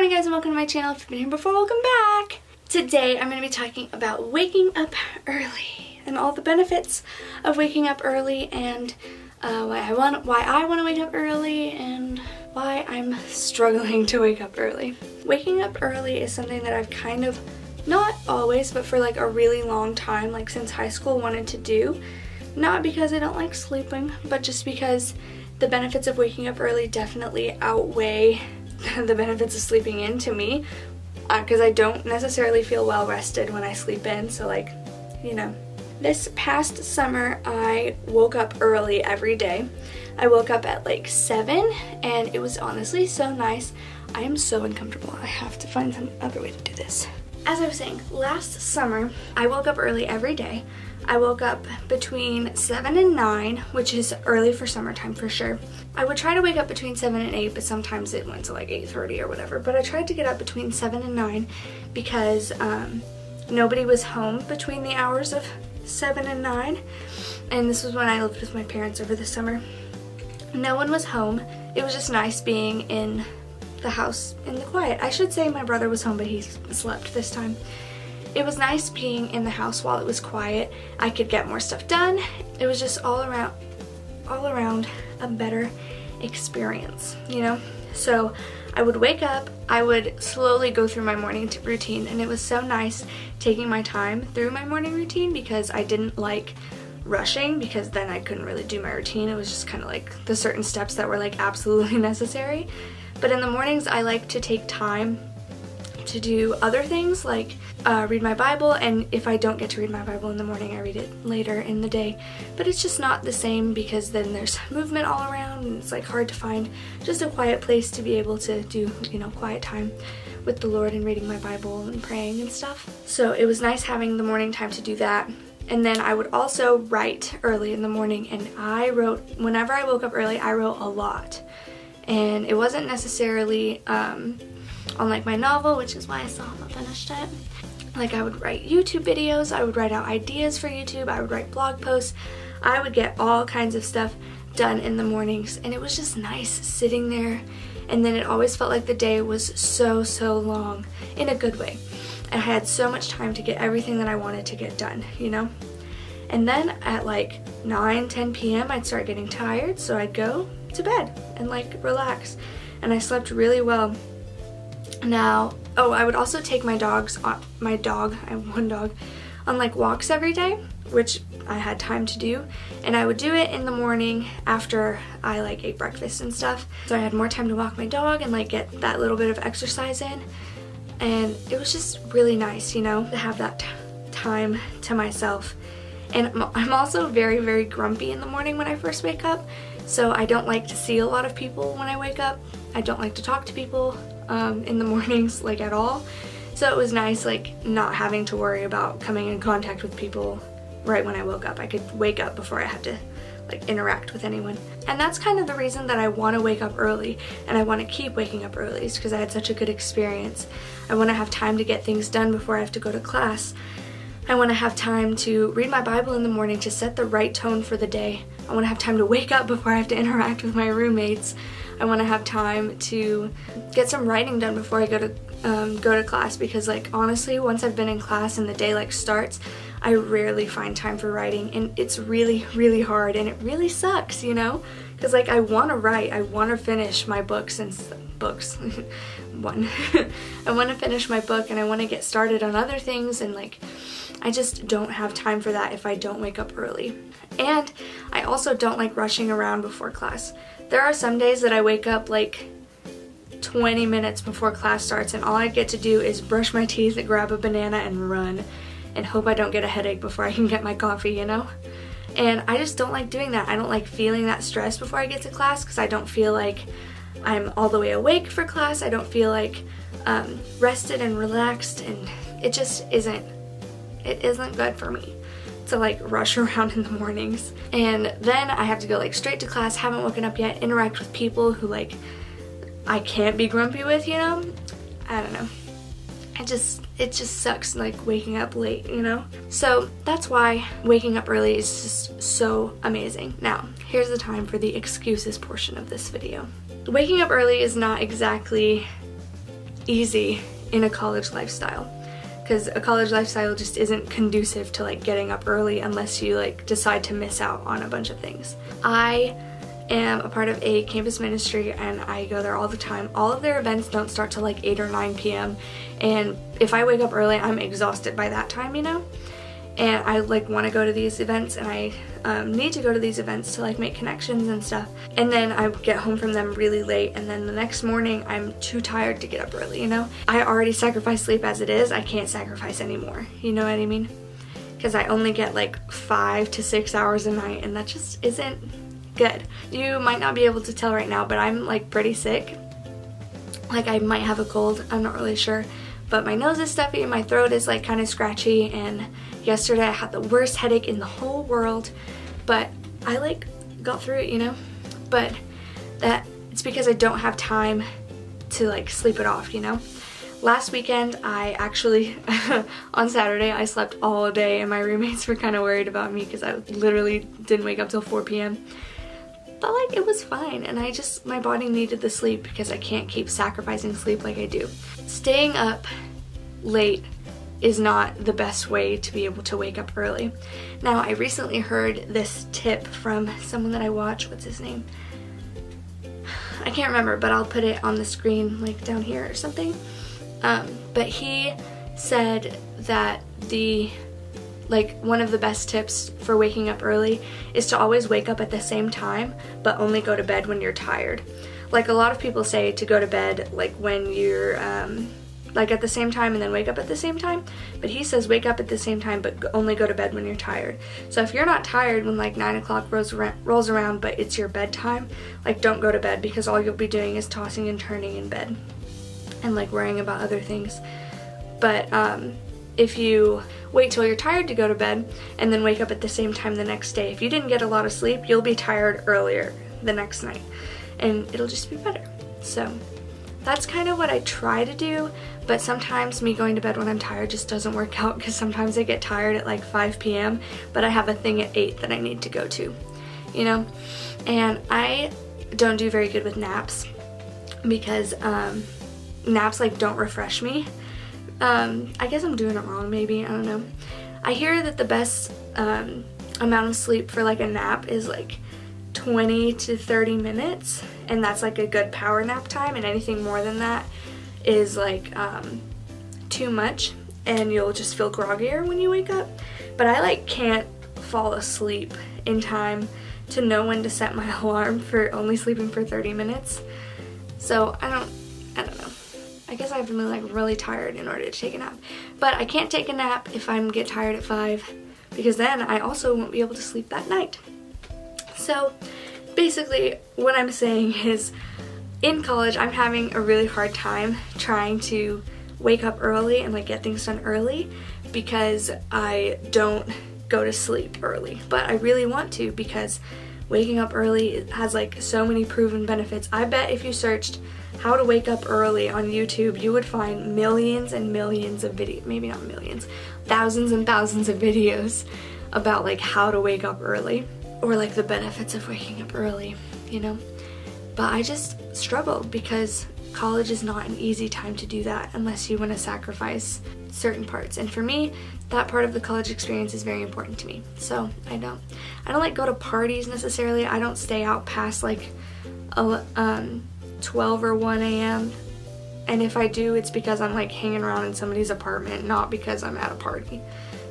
morning guys and welcome to my channel. If you've been here before, welcome back. Today I'm going to be talking about waking up early and all the benefits of waking up early and uh, why I want why I want to wake up early and why I'm struggling to wake up early. Waking up early is something that I've kind of not always but for like a really long time like since high school wanted to do. Not because I don't like sleeping but just because the benefits of waking up early definitely outweigh the benefits of sleeping in to me because uh, I don't necessarily feel well rested when I sleep in. So like you know this past summer I woke up early every day. I woke up at like 7 and it was honestly so nice. I am so uncomfortable. I have to find some other way to do this. As I was saying last summer I woke up early every day. I woke up between 7 and 9, which is early for summertime for sure. I would try to wake up between 7 and 8, but sometimes it went to like 8.30 or whatever. But I tried to get up between 7 and 9 because um, nobody was home between the hours of 7 and 9. And this was when I lived with my parents over the summer. No one was home. It was just nice being in the house in the quiet. I should say my brother was home, but he slept this time. It was nice being in the house while it was quiet. I could get more stuff done. It was just all around, all around a better experience, you know? So I would wake up, I would slowly go through my morning routine and it was so nice taking my time through my morning routine because I didn't like rushing because then I couldn't really do my routine. It was just kind of like the certain steps that were like absolutely necessary. But in the mornings I like to take time to do other things like uh, read my Bible and if I don't get to read my Bible in the morning I read it later in the day. But it's just not the same because then there's movement all around and it's like hard to find just a quiet place to be able to do you know quiet time with the Lord and reading my Bible and praying and stuff. So it was nice having the morning time to do that. And then I would also write early in the morning and I wrote whenever I woke up early I wrote a lot. And it wasn't necessarily um, on like my novel, which is why I still haven't finished it. Like I would write YouTube videos, I would write out ideas for YouTube, I would write blog posts, I would get all kinds of stuff done in the mornings and it was just nice sitting there and then it always felt like the day was so so long in a good way and I had so much time to get everything that I wanted to get done you know and then at like 9 10 p.m. I'd start getting tired so I'd go to bed and like relax and I slept really well now, oh, I would also take my dogs, on, my dog, I have one dog, on like walks every day, which I had time to do. And I would do it in the morning after I like ate breakfast and stuff. So I had more time to walk my dog and like get that little bit of exercise in. And it was just really nice, you know, to have that time to myself. And I'm also very, very grumpy in the morning when I first wake up. So I don't like to see a lot of people when I wake up. I don't like to talk to people um, in the mornings like at all. So it was nice like not having to worry about coming in contact with people right when I woke up. I could wake up before I had to like interact with anyone. And that's kind of the reason that I want to wake up early and I want to keep waking up early is because I had such a good experience. I want to have time to get things done before I have to go to class. I want to have time to read my Bible in the morning to set the right tone for the day. I want to have time to wake up before I have to interact with my roommates. I want to have time to get some writing done before I go to um, go to class because like honestly once I've been in class and the day like starts I rarely find time for writing and it's really really hard and it really sucks you know? Because like I want to write I want to finish my books and books one I want to finish my book and I want to get started on other things and like I just don't have time for that if I don't wake up early. And I also don't like rushing around before class there are some days that I wake up like 20 minutes before class starts and all I get to do is brush my teeth, grab a banana, and run and hope I don't get a headache before I can get my coffee, you know? And I just don't like doing that. I don't like feeling that stress before I get to class because I don't feel like I'm all the way awake for class. I don't feel like um, rested and relaxed and it just isn't, it isn't good for me to like rush around in the mornings. And then I have to go like straight to class, haven't woken up yet, interact with people who like I can't be grumpy with, you know? I don't know. It just, it just sucks like waking up late, you know? So that's why waking up early is just so amazing. Now, here's the time for the excuses portion of this video. Waking up early is not exactly easy in a college lifestyle because a college lifestyle just isn't conducive to like getting up early unless you like decide to miss out on a bunch of things. I am a part of a campus ministry and I go there all the time. All of their events don't start till like 8 or 9 p.m. and if I wake up early I'm exhausted by that time, you know? And I like want to go to these events and I um, need to go to these events to like make connections and stuff. And then I get home from them really late and then the next morning I'm too tired to get up early you know? I already sacrifice sleep as it is. I can't sacrifice anymore. You know what I mean? Because I only get like five to six hours a night and that just isn't good. You might not be able to tell right now but I'm like pretty sick. Like I might have a cold. I'm not really sure but my nose is stuffy and my throat is like kind of scratchy and yesterday I had the worst headache in the whole world but I like got through it you know? But that it's because I don't have time to like sleep it off you know? Last weekend I actually on Saturday I slept all day and my roommates were kind of worried about me because I literally didn't wake up till 4 p.m but like it was fine and I just my body needed the sleep because I can't keep sacrificing sleep like I do staying up late is not the best way to be able to wake up early. Now, I recently heard this tip from someone that I watch. What's his name? I can't remember, but I'll put it on the screen like down here or something. Um, but he said that the like one of the best tips for waking up early is to always wake up at the same time but only go to bed when you're tired. Like a lot of people say to go to bed like when you're um, like at the same time and then wake up at the same time. But he says wake up at the same time but only go to bed when you're tired. So if you're not tired when like 9 o'clock rolls rolls around but it's your bedtime, like don't go to bed because all you'll be doing is tossing and turning in bed and like worrying about other things. But um, if you wait till you're tired to go to bed and then wake up at the same time the next day, if you didn't get a lot of sleep, you'll be tired earlier the next night and it'll just be better. So that's kind of what I try to do, but sometimes me going to bed when I'm tired just doesn't work out because sometimes I get tired at like 5 p.m., but I have a thing at 8 that I need to go to, you know? And I don't do very good with naps because um, naps like don't refresh me. Um, I guess I'm doing it wrong maybe, I don't know. I hear that the best um, amount of sleep for like a nap is like 20 to 30 minutes and that's like a good power nap time and anything more than that is like um, too much and you'll just feel groggier when you wake up. But I like can't fall asleep in time to know when to set my alarm for only sleeping for 30 minutes. So I don't I don't know I guess I have to be like really tired in order to take a nap. But I can't take a nap if I get tired at 5 because then I also won't be able to sleep that night. So basically what I'm saying is in college I'm having a really hard time trying to wake up early and like get things done early because I don't go to sleep early. But I really want to because waking up early has like so many proven benefits I bet if you searched how to wake up early on YouTube you would find millions and millions of videos maybe not millions thousands and thousands of videos about like how to wake up early or like the benefits of waking up early, you know? But I just struggle because college is not an easy time to do that unless you want to sacrifice certain parts. And for me, that part of the college experience is very important to me. So I don't, I don't like go to parties necessarily. I don't stay out past like um, 12 or 1 a.m. And if I do, it's because I'm like hanging around in somebody's apartment, not because I'm at a party,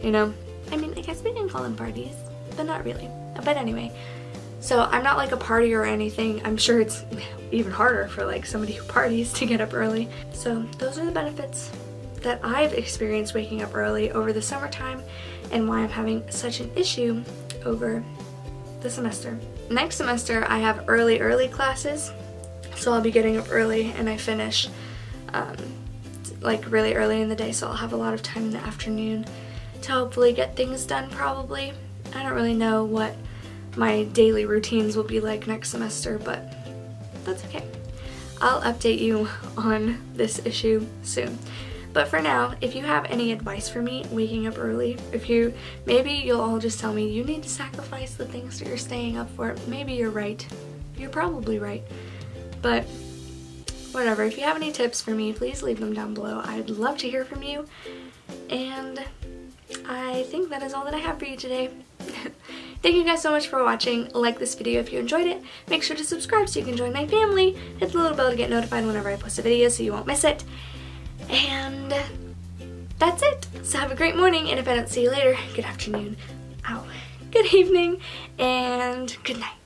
you know? I mean, I guess we can call them parties, but not really. But anyway, so I'm not like a party or anything. I'm sure it's even harder for like somebody who parties to get up early. So those are the benefits that I've experienced waking up early over the summertime and why I'm having such an issue over the semester. Next semester I have early early classes so I'll be getting up early and I finish um, like really early in the day so I'll have a lot of time in the afternoon to hopefully get things done probably. I don't really know what my daily routines will be like next semester, but that's okay. I'll update you on this issue soon. But for now, if you have any advice for me waking up early, if you, maybe you'll all just tell me you need to sacrifice the things that you're staying up for. Maybe you're right. You're probably right. But whatever. If you have any tips for me, please leave them down below. I'd love to hear from you. And I think that is all that I have for you today. Thank you guys so much for watching. Like this video if you enjoyed it. Make sure to subscribe so you can join my family. Hit the little bell to get notified whenever I post a video so you won't miss it. And that's it. So have a great morning, and if I don't see you later, good afternoon, ow, good evening, and good night.